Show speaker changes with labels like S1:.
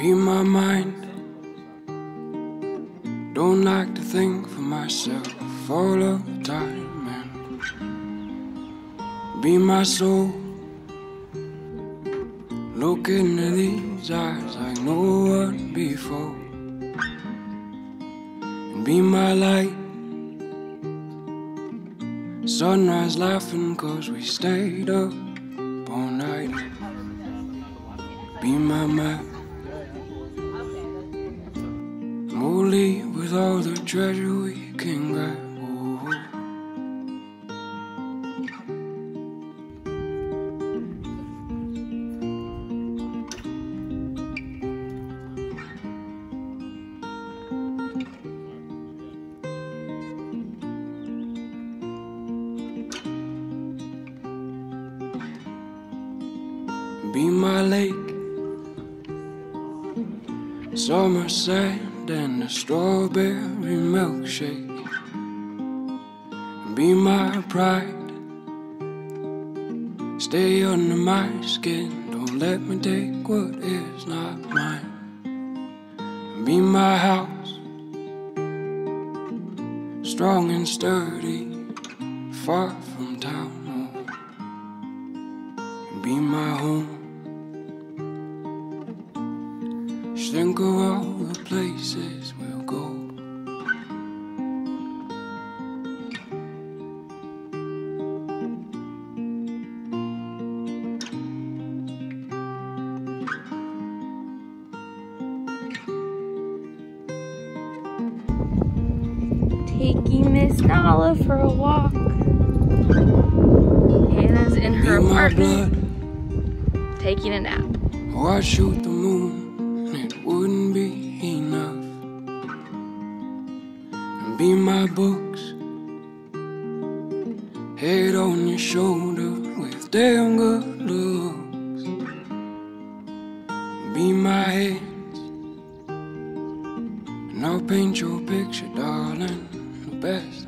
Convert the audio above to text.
S1: Be my mind. Don't like to think for myself all of the time. And be my soul. Look into these eyes like no one before. And be my light. Sunrise laughing cause we stayed up all night. Be my map. With all the treasure we can grab. Be my lake, summer sand and a strawberry milkshake. Be my pride, stay under my skin. Don't let me take what is not mine. Be my house, strong and sturdy, far from town. Be my home. Think of all the places
S2: Taking Miss Nala for a walk. Hannah's in her
S1: my
S2: apartment
S1: blood,
S2: taking a nap.
S1: Oh, or I'd shoot the moon, and it wouldn't be enough. And be my books, head on your shoulder with damn good looks. Be my hands, and I'll paint your picture, darling, pés.